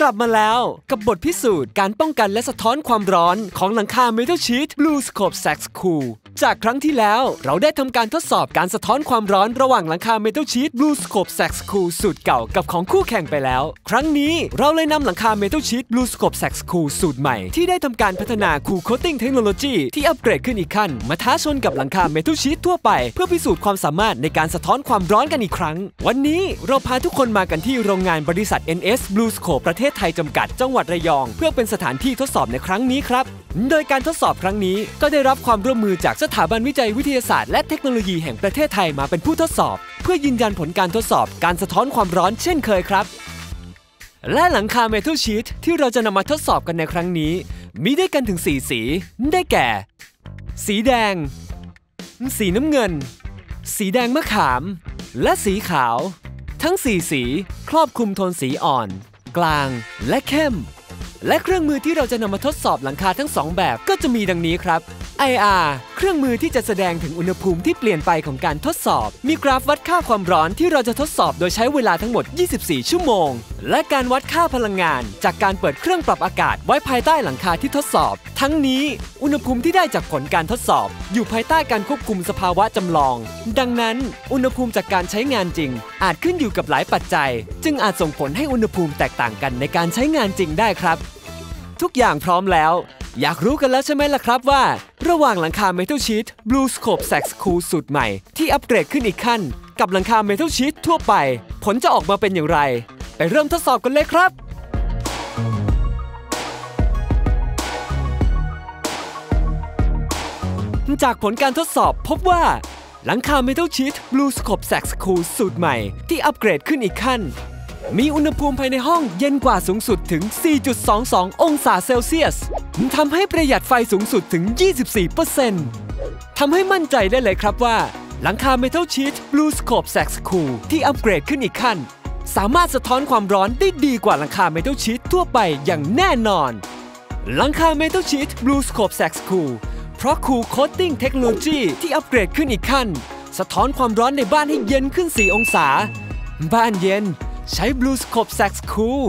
กลับมาแล้วกับบทพิสูจน์การป้องกันและสะท้อนความร้อนของหลังคาเมทัลชีต Bluescope Sax Cool จากครั้งที่แล้วเราได้ทำการทดสอบการสะท้อนความร้อนระหว่างหลังคา Metal Sheet Blue Scope Sax Cool สูตรเก่ากับของคู่แข่งไปแล้ว ครั้งนี้เราเลยนำหลังคา Metal Sheet Blue Scope Sax Cool สูตรใหม่ ที่ได้ทำการพัฒนา Cool Coating Technology ที่อัปเกรดขึ้นอีกขั้น มาท้าชนกับหลังคา Metal Sheet ทั่วไป เพื่อพิสูจน์ความสามารถในการสะท้อนความร้อนกันอีกครั้ง วันนี้เราพาทุกคนมากันที่โรงงานบริษัท NS Blue Scope ประเทศไทยจำกัด จังหวัดระยอง เพื่อเป็นสถานที่ทดสอบในครั้งนี้ครับ โดยการทดสอบครั้งนี้ก็ได้รับความร่วมมือจากสถาบันวิจัยวิทยาศาสตร์และเทคโนโลยีแห่งประเทศไทยมาเป็นผู้ทดสอบ เพื่อยืนยันผลการทดสอบการสะท้อนความร้อนเช่นเคยครับ และหลังคาเมทัลชีตที่เราจะนำมาทดสอบกันในครั้งนี้ มีได้กันถึง 4 สี ได้แก่ สีแดง สีน้ำเงิน สีแดงมะขาม และสีขาว ทั้ง 4 สีครอบคลุมโทนสีอ่อน กลางและเข้ม และเครื่องมือที่เราจะนำมาทดสอบหลังคาทั้ง 2 แบบก็จะมีดังนี้ครับ IR เครื่องมือที่จะแสดงถึงอุณหภูมิที่เปลี่ยนไปของการทดสอบ มีกราฟวัดค่าความร้อนที่เราจะทดสอบโดยใช้เวลาทั้งหมด 24 ชั่วโมง และการวัดค่าพลังงาน จากการเปิดเครื่องปรับอากาศไว้ภายใต้หลังคาที่ทดสอบ ทั้งนี้อุณหภูมิที่ได้จากผลการทดสอบ อยู่ภายใต้การควบคุมสภาวะจำลอง ดังนั้น อุณหภูมิจากการใช้งานจริง อาจขึ้นอยู่กับหลายปัจจัย จึงอาจส่งผลให้อุณหภูมิแตกต่างกันในการใช้งานจริงได้ครับ ทุกอย่างพร้อมแล้ว อยากรู้กันแล้วใช่ไหมล่ะครับว่า ระหว่างหลังคา Metal Sheet Blue Scope Sax Cool สูตรใหม่ที่อัปเกรดขึ้นอีกขั้น กับหลังคา Metal Sheet ทั่วไป ผลจะออกมาเป็นอย่างไร ไปเริ่มทดสอบกันเลยครับจากผลการทดสอบพบว่า หลังคา Metal Sheet Blue Scope Sax Cool สูตรใหม่ที่อัปเกรดขึ้นอีกขั้น มีอุณหภูมิภายในห้องเย็นกว่าสูงสุดถึง 4.22 องศาเซลเซียส ทำให้ประหยัดไฟสูงสุดถึง 24%ทำให้มั่นใจได้เลยครับว่า หลังคา Metal Sheet Blue Scope Sax Cool ที่อัปเกรดขึ้นอีกขั้น สามารถสะท้อนความร้อนได้ดีกว่าหลังคา Metal Sheet ทั่วไปอย่างแน่นอน หลังคา Metal Sheet Blue Scope Sax Cool เพราะ Cool Coating Technology ที่อัปเกรดขึ้นอีกขั้น สะท้อนความร้อนในบ้านให้เย็นขึ้น 4 องศา บ้านเย็น ใช้ Blue Scope Sax Cool